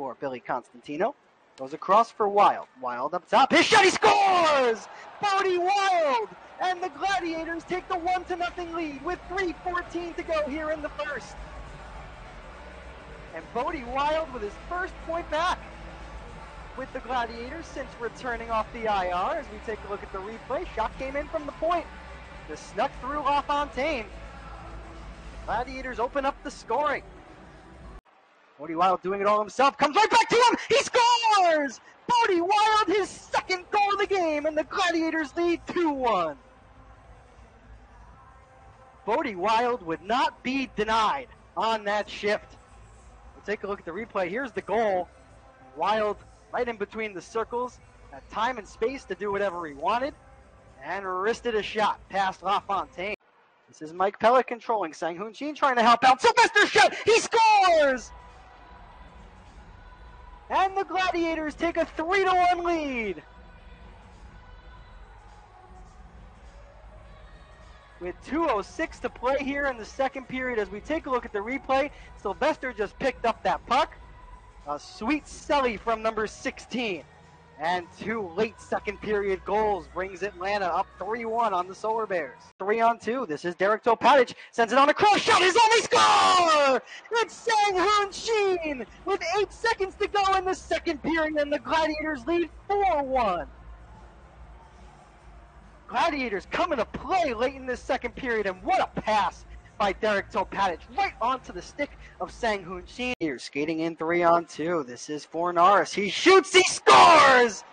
for Billy Constantinou. Goes across for Wilde. Wilde up top. His shot, he scores! Bode Wilde! And the Gladiators take the 1 to nothing lead with 3.14 to go here in the first. And Bode Wilde with his first point back with the Gladiators since returning off the IR. As we take a look at the replay, shot came in from the point. Just snuck through LaFontaine. Gladiators open up the scoring. Bode Wilde doing it all himself, comes right back to him, he scores! Bode Wilde, his second goal of the game, and the Gladiators lead 2-1. Bode Wilde would not be denied on that shift. We'll take a look at the replay. Here's the goal. Wilde right in between the circles, had time and space to do whatever he wanted, and wristed a shot past LaFontaine. This is Mike Pellet controlling. Sang Hoon Shin trying to help out. Sylvester shot! He scores! And the Gladiators take a 3 to 1 lead. With 2.06 to play here in the second period, as we take a look at the replay, Sylvester just picked up that puck. A sweet Selly from number 16. And two late second period goals brings Atlanta up 3-1 on the Solar Bears. Three on two. This is Derek Topatigh. Sends it on a cross shot. His only score! It's Sang Hoon Shin with eight seconds to go in the second period, and the Gladiators lead 4-1. Gladiators coming to play late in this second period, and what a pass by Derek Topatigh right onto the stick of Sang Hoon. Here, skating in three on two. This is Fornaris. He shoots, he scores!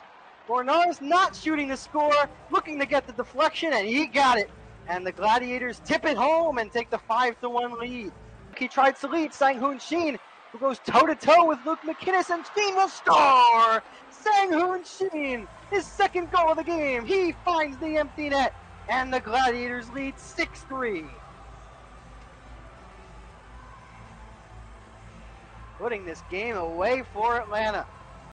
Fornaris not shooting the score, looking to get the deflection, and he got it. And the Gladiators tip it home and take the 5 to 1 lead. He tried to lead Sang Hoon Shin, who goes toe to toe with Luke McInnis, and Shin will score! Sang Hoon Shin, his second goal of the game. He finds the empty net, and the Gladiators lead 6 3. Putting this game away for Atlanta.